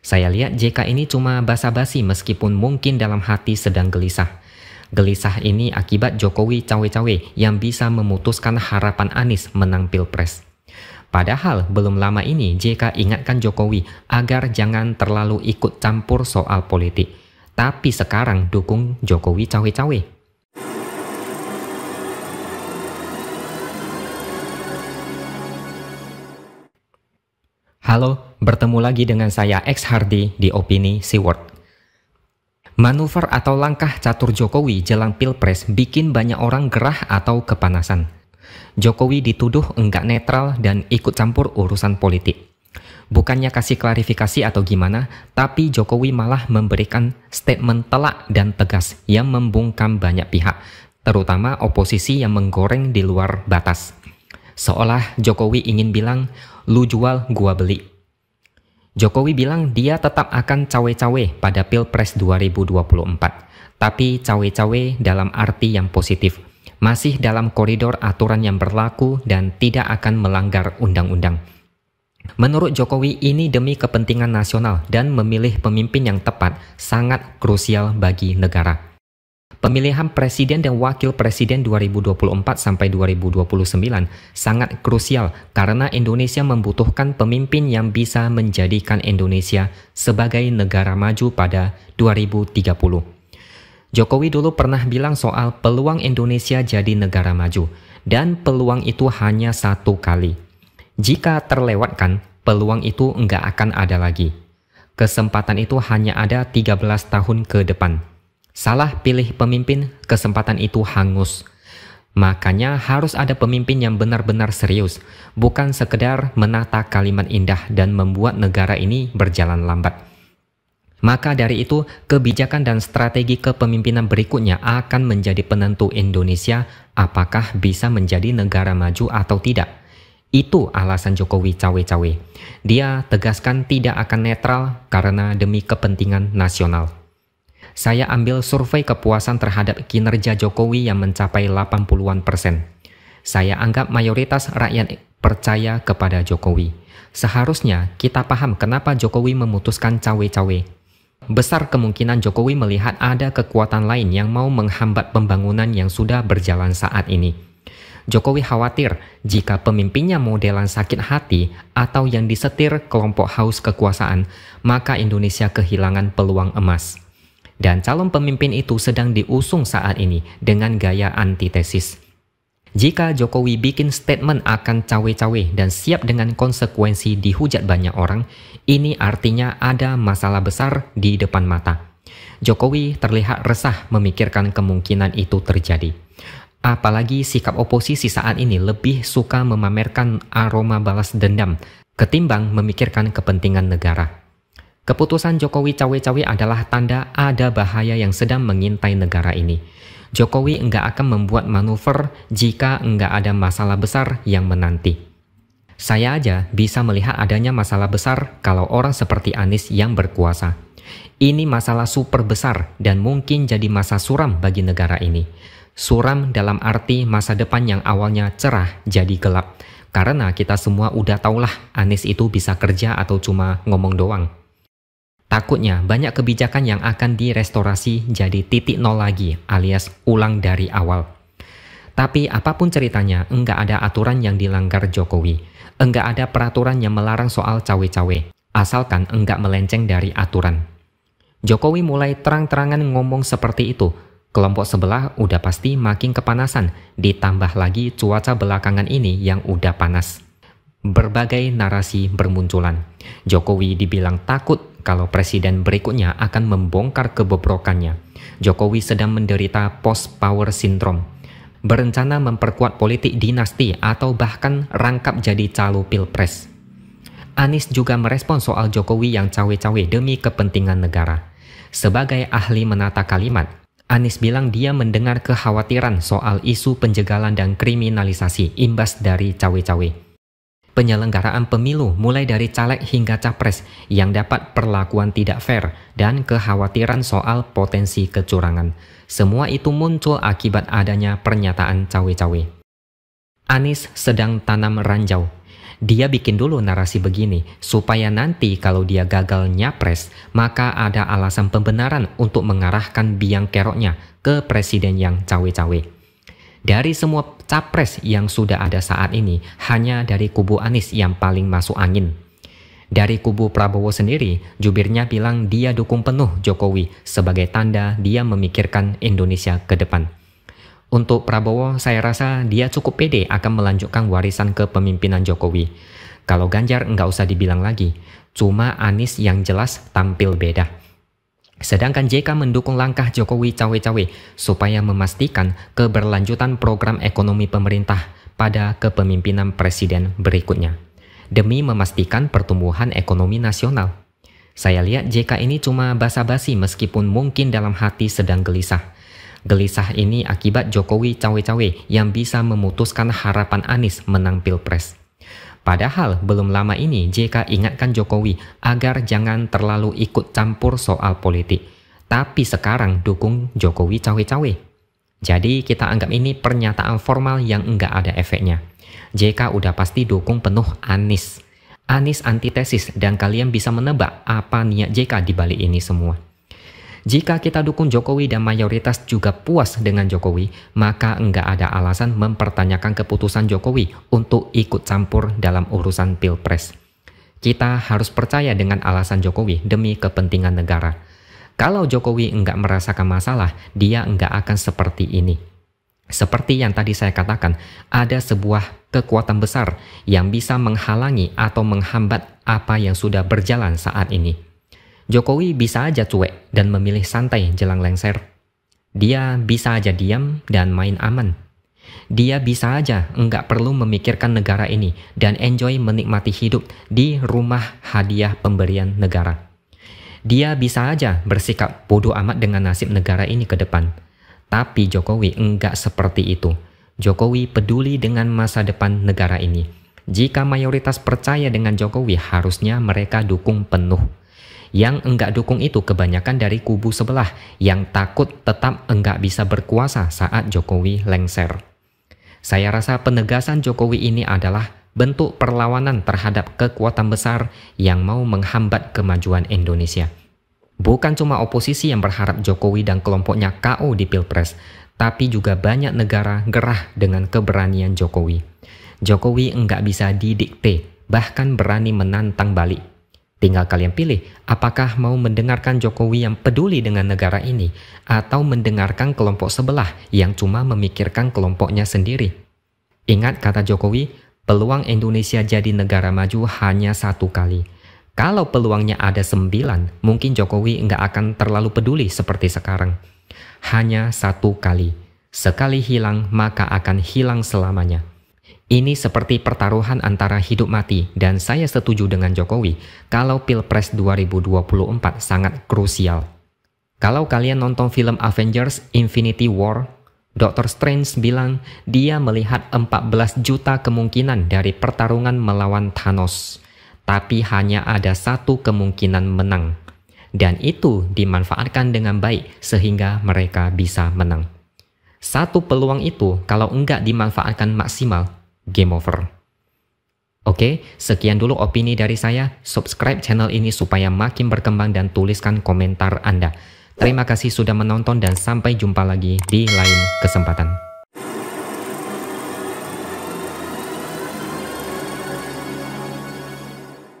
Saya lihat JK ini cuma basa-basi meskipun mungkin dalam hati sedang gelisah. Gelisah ini akibat Jokowi cawe-cawe yang bisa memutuskan harapan Anies menang Pilpres. Padahal belum lama ini JK ingatkan Jokowi agar jangan terlalu ikut campur soal politik. Tapi sekarang dukung Jokowi cawe-cawe. Halo, bertemu lagi dengan saya X Hardy di Opini Seaward. Manuver atau langkah catur Jokowi jelang Pilpres bikin banyak orang gerah atau kepanasan. Jokowi dituduh enggak netral dan ikut campur urusan politik. Bukannya kasih klarifikasi atau gimana, tapi Jokowi malah memberikan statement telak dan tegas yang membungkam banyak pihak, terutama oposisi yang menggoreng di luar batas. Seolah Jokowi ingin bilang, lu jual, gua beli. Jokowi bilang dia tetap akan cawe-cawe pada Pilpres 2024, tapi cawe-cawe dalam arti yang positif, masih dalam koridor aturan yang berlaku dan tidak akan melanggar undang-undang. Menurut Jokowi ini demi kepentingan nasional dan memilih pemimpin yang tepat sangat krusial bagi negara. Pemilihan presiden dan wakil presiden 2024 sampai 2029 sangat krusial karena Indonesia membutuhkan pemimpin yang bisa menjadikan Indonesia sebagai negara maju pada 2030. Jokowi dulu pernah bilang soal peluang Indonesia jadi negara maju dan peluang itu hanya satu kali. Jika terlewatkan, peluang itu enggak akan ada lagi. Kesempatan itu hanya ada 13 tahun ke depan. Salah pilih pemimpin, kesempatan itu hangus. Makanya harus ada pemimpin yang benar-benar serius, bukan sekedar menata kalimat indah dan membuat negara ini berjalan lambat. Maka dari itu, kebijakan dan strategi kepemimpinan berikutnya akan menjadi penentu Indonesia apakah bisa menjadi negara maju atau tidak. Itu alasan Jokowi cawe-cawe. Dia tegaskan tidak akan netral karena demi kepentingan nasional saya ambil survei kepuasan terhadap kinerja Jokowi yang mencapai 80-an persen. Saya anggap mayoritas rakyat percaya kepada Jokowi. Seharusnya kita paham kenapa Jokowi memutuskan cawe-cawe. Besar kemungkinan Jokowi melihat ada kekuatan lain yang mau menghambat pembangunan yang sudah berjalan saat ini. Jokowi khawatir jika pemimpinnya modelan sakit hati atau yang disetir kelompok haus kekuasaan, maka Indonesia kehilangan peluang emas dan calon pemimpin itu sedang diusung saat ini dengan gaya antitesis. Jika Jokowi bikin statement akan cawe-cawe dan siap dengan konsekuensi dihujat banyak orang, ini artinya ada masalah besar di depan mata. Jokowi terlihat resah memikirkan kemungkinan itu terjadi. Apalagi sikap oposisi saat ini lebih suka memamerkan aroma balas dendam ketimbang memikirkan kepentingan negara. Keputusan Jokowi cawe-cawe adalah tanda ada bahaya yang sedang mengintai negara ini. Jokowi enggak akan membuat manuver jika enggak ada masalah besar yang menanti. Saya aja bisa melihat adanya masalah besar kalau orang seperti Anies yang berkuasa. Ini masalah super besar dan mungkin jadi masa suram bagi negara ini. Suram dalam arti masa depan yang awalnya cerah jadi gelap. Karena kita semua udah tahulah Anies itu bisa kerja atau cuma ngomong doang. Takutnya banyak kebijakan yang akan direstorasi jadi titik nol lagi alias ulang dari awal. Tapi apa pun ceritanya, enggak ada aturan yang dilanggar Jokowi. Enggak ada peraturan yang melarang soal cawe-cawe, asalkan enggak melenceng dari aturan. Jokowi mulai terang-terangan ngomong seperti itu. Kelompok sebelah udah pasti makin kepanasan, ditambah lagi cuaca belakangan ini yang udah panas. Berbagai narasi bermunculan. Jokowi dibilang takut kalau presiden berikutnya akan membongkar kebobrokannya. Jokowi sedang menderita post-power syndrome. Berencana memperkuat politik dinasti atau bahkan rangkap jadi calo pilpres. Anies juga merespon soal Jokowi yang cawe-cawe demi kepentingan negara. Sebagai ahli menata kalimat, Anies bilang dia mendengar kekhawatiran soal isu penjagalan dan kriminalisasi imbas dari cawe-cawe penyelenggaraan pemilu mulai dari caleg hingga capres yang dapat perlakuan tidak fair dan kekhawatiran soal potensi kecurangan. Semua itu muncul akibat adanya pernyataan cawe-cawe. Anies sedang tanam ranjau. Dia bikin dulu narasi begini, supaya nanti kalau dia gagal nyapres, maka ada alasan pembenaran untuk mengarahkan biang keroknya ke presiden yang cawe-cawe. Dari semua capres yang sudah ada saat ini, hanya dari kubu Anies yang paling masuk angin. Dari kubu Prabowo sendiri, jubirnya bilang dia dukung penuh Jokowi sebagai tanda dia memikirkan Indonesia ke depan. Untuk Prabowo, saya rasa dia cukup pede akan melanjutkan warisan kepemimpinan Jokowi. Kalau Ganjar nggak usah dibilang lagi, cuma Anies yang jelas tampil beda. Sedangkan JK mendukung langkah Jokowi cawe-cawe supaya memastikan keberlanjutan program ekonomi pemerintah pada kepemimpinan presiden berikutnya. Demi memastikan pertumbuhan ekonomi nasional. Saya lihat JK ini cuma basa-basi meskipun mungkin dalam hati sedang gelisah. Gelisah ini akibat Jokowi cawe-cawe yang bisa memutuskan harapan Anies menang Pilpres. Padahal belum lama ini JK ingatkan Jokowi agar jangan terlalu ikut campur soal politik. Tapi sekarang dukung Jokowi cawe-cawe. Jadi kita anggap ini pernyataan formal yang enggak ada efeknya. JK udah pasti dukung penuh Anies. Anies antitesis dan kalian bisa menebak apa niat JK di balik ini semua. Jika kita dukung Jokowi dan mayoritas juga puas dengan Jokowi, maka enggak ada alasan mempertanyakan keputusan Jokowi untuk ikut campur dalam urusan Pilpres. Kita harus percaya dengan alasan Jokowi demi kepentingan negara. Kalau Jokowi enggak merasakan masalah, dia enggak akan seperti ini. Seperti yang tadi saya katakan, ada sebuah kekuatan besar yang bisa menghalangi atau menghambat apa yang sudah berjalan saat ini. Jokowi bisa aja cuek dan memilih santai jelang lengser. Dia bisa aja diam dan main aman. Dia bisa aja enggak perlu memikirkan negara ini dan enjoy menikmati hidup di rumah hadiah pemberian negara. Dia bisa aja bersikap bodoh amat dengan nasib negara ini ke depan. Tapi Jokowi enggak seperti itu. Jokowi peduli dengan masa depan negara ini. Jika mayoritas percaya dengan Jokowi, harusnya mereka dukung penuh. Yang enggak dukung itu kebanyakan dari kubu sebelah yang takut tetap enggak bisa berkuasa saat Jokowi lengser. Saya rasa penegasan Jokowi ini adalah bentuk perlawanan terhadap kekuatan besar yang mau menghambat kemajuan Indonesia. Bukan cuma oposisi yang berharap Jokowi dan kelompoknya KO di Pilpres, tapi juga banyak negara gerah dengan keberanian Jokowi. Jokowi enggak bisa didikte, bahkan berani menantang balik Tinggal kalian pilih apakah mau mendengarkan Jokowi yang peduli dengan negara ini atau mendengarkan kelompok sebelah yang cuma memikirkan kelompoknya sendiri. Ingat kata Jokowi, peluang Indonesia jadi negara maju hanya satu kali. Kalau peluangnya ada sembilan, mungkin Jokowi nggak akan terlalu peduli seperti sekarang. Hanya satu kali. Sekali hilang, maka akan hilang selamanya. Ini seperti pertaruhan antara hidup mati dan saya setuju dengan Jokowi kalau Pilpres 2024 sangat krusial. Kalau kalian nonton film Avengers Infinity War, Dr. Strange bilang dia melihat 14 juta kemungkinan dari pertarungan melawan Thanos, tapi hanya ada satu kemungkinan menang. Dan itu dimanfaatkan dengan baik sehingga mereka bisa menang. Satu peluang itu kalau enggak dimanfaatkan maksimal, game over. Oke, sekian dulu opini dari saya. Subscribe channel ini supaya makin berkembang dan tuliskan komentar Anda. Terima kasih sudah menonton dan sampai jumpa lagi di lain kesempatan.